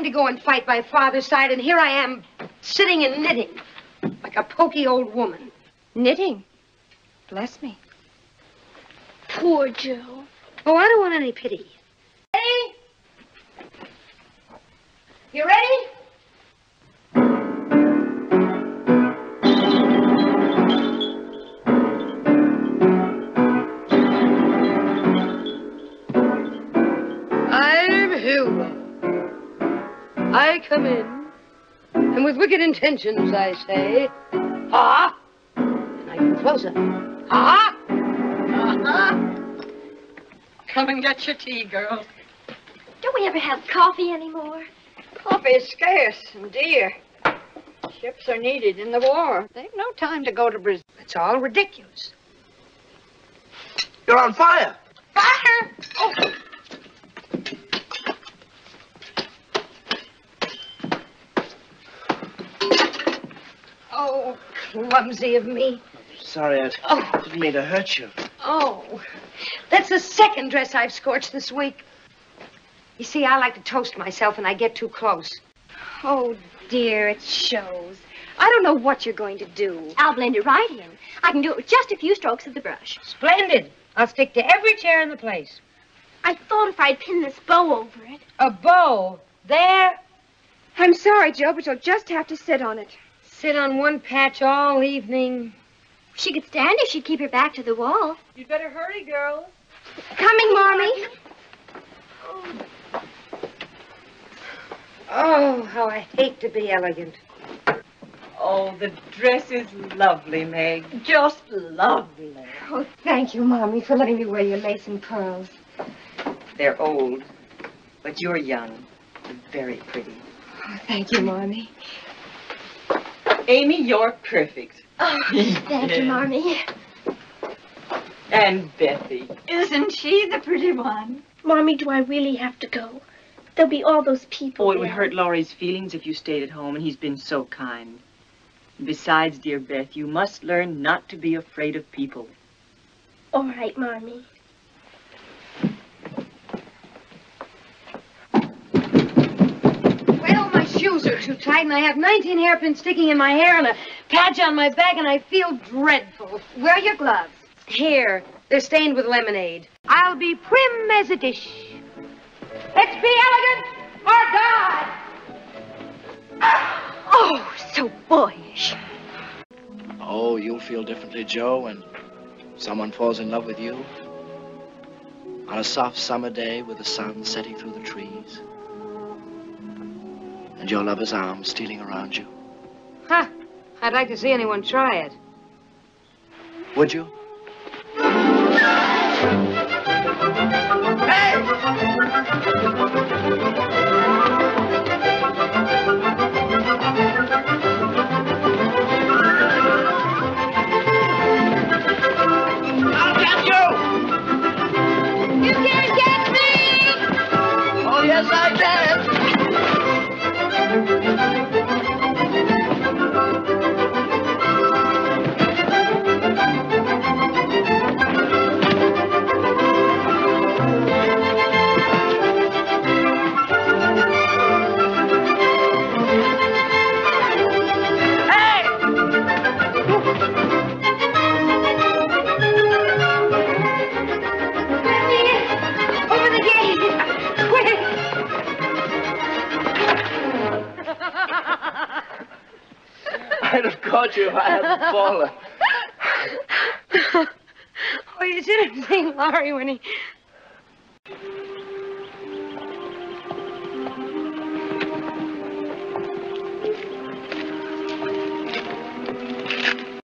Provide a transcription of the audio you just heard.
Dying to go and fight by father's side, and here I am sitting and knitting like a poky old woman. Knitting. Bless me. Poor Jo. Oh, I don't want any pity. Ready? You ready? I'm Hilda. I come in, and with wicked intentions I say, ha! And I come closer. Ha! Ha! Come and get your tea, girls. Don't we ever have coffee anymore? Coffee is scarce and dear. Ships are needed in the war. They've no time to go to Brazil. It's all ridiculous. You're on fire. Fire! Oh. Oh, clumsy of me. Sorry, I Oh. didn't mean to hurt you. Oh, that's the second dress I've scorched this week. You see, I like to toast myself and I get too close. Oh, dear, it shows. I don't know what you're going to do. I'll blend it right in. I can do it with just a few strokes of the brush. Splendid. I'll stick to every chair in the place. I thought if I'd pin this bow over it. A bow. There. I'm sorry, Jo, but you'll just have to sit on it. Sit on one patch all evening. She could stand if she'd keep her back to the wall. You'd better hurry, girls. Coming, Mommy. Oh, how I hate to be elegant. Oh, the dress is lovely, Meg. Just lovely. Oh, thank you, Mommy, for letting me wear your lace and pearls. They're old, but you're young and very pretty. Oh, thank you, Mommy. Amy, you're perfect. Oh, thank you, Mommy. And Bethy. Isn't she the pretty one? Mommy, do I really have to go? There'll be all those people. Oh, it would hurt Laurie's feelings if you stayed at home, and he's been so kind. Besides, dear Beth, you must learn not to be afraid of people. All right, Mommy. Well, my shoes are too tight, and I have 19 hairpins sticking in my hair and a patch on my back, and I feel dreadful. Where are your gloves? Here, they're stained with lemonade. I'll be prim as a dish. Let's be elegant or die. Oh, so boyish. Oh, you'll feel differently, Jo, when someone falls in love with you. On a soft summer day with the sun setting through the trees. And your lover's arm stealing around you. Huh. I'd like to see anyone try it. Would you? I'd have caught you if I hadn't fallen. Oh, you should have seen Laurie when he.